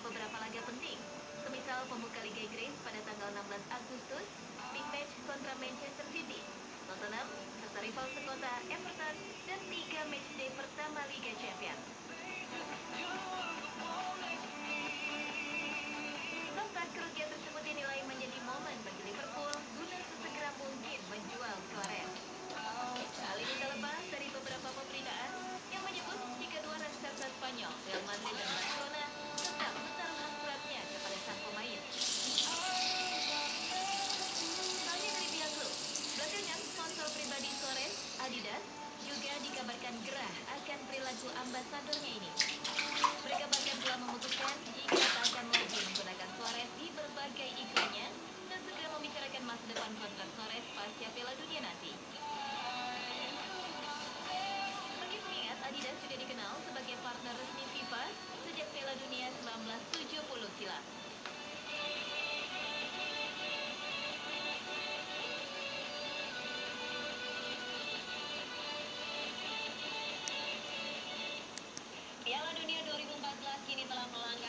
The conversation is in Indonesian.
beberapa laga penting. Semisal pembuka Liga Inggris pada tanggal 16 Agustus, big match kontra Manchester City, Tottenham, serta rival sekota Everton, Adidas, juga dikabarkan gerah akan perilaku ambasadornya ini. Mereka bahkan telah memutuskan jika tak akan lagi menggunakan Suarez di berbagai iklannya dan segera membicarakan masa depan kontrak Suarez pasca Piala Dunia nanti. ini telah melanggar